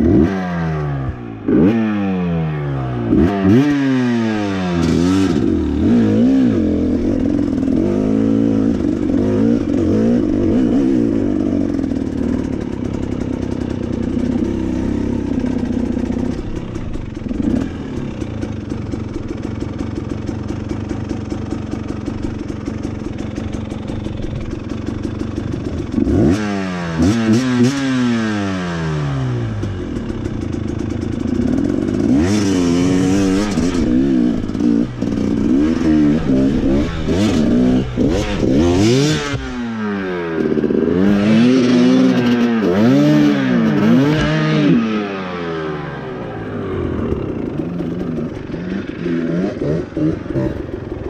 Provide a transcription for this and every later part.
Mm-hmm.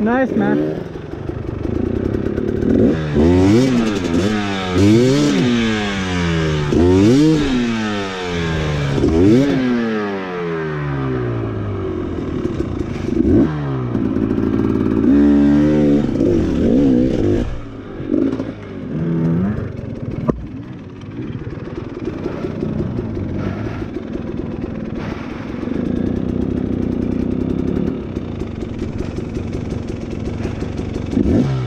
Nice, man. Whew.